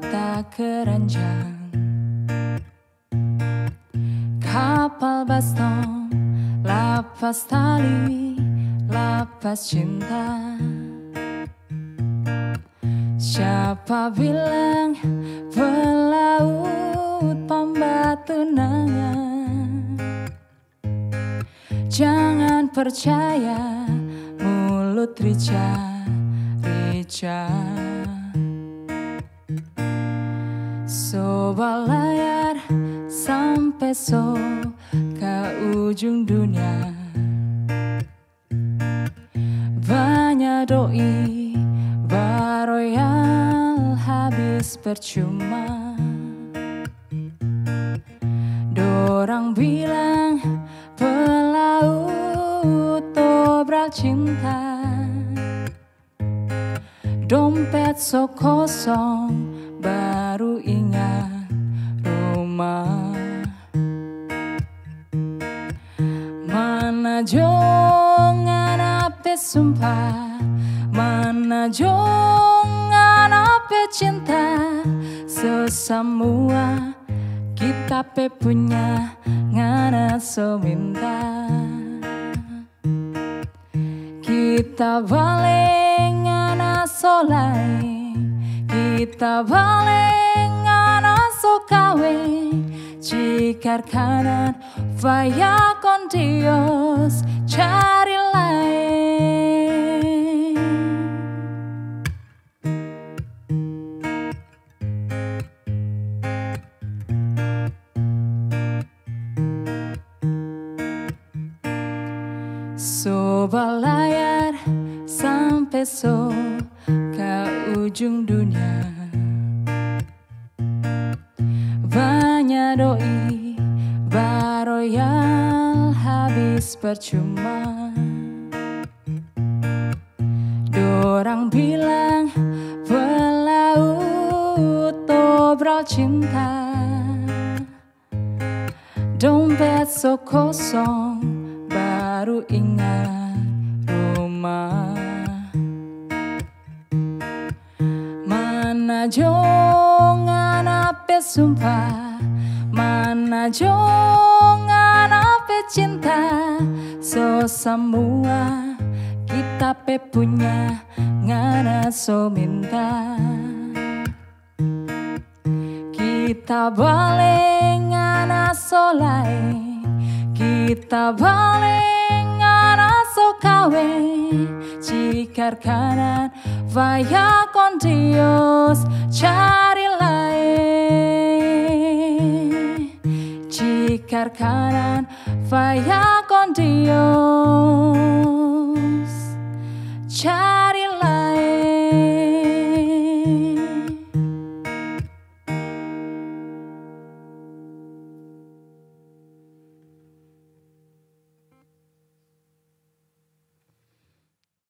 tak keranjang. Kapal baston Lapas tali Lapas cinta. Siapa bilang Pelaut pembatu nangan Jangan percaya Mulut rica Rica Sobat layar sampai so ke ujung dunia. Banyak doi baroyal habis percuma. Dorang bilang pelaut obral cinta. Dompet so kosong Mana jongan ape sumpah? Mana jongan ape cinta? Sesamua kita pe punya ngana so minta. Kita balik ngana solai kita balik so kawe Jika kanan vaya con Dios cari lain Sobat layar sampai so ke ujung dunia Banyak doi baroyal habis percuma. Dorang bilang pelaut obral cinta. Dompet so kosong baru ingat rumah. Mana jongan ape sumpah Mana jongan ape cinta So semua kita pe punya ngana so minta. Kita balik ngana so lain Kita balik ngana so kawe. Jika kanan vaya con Dios cari Jika kanan vaya con Dios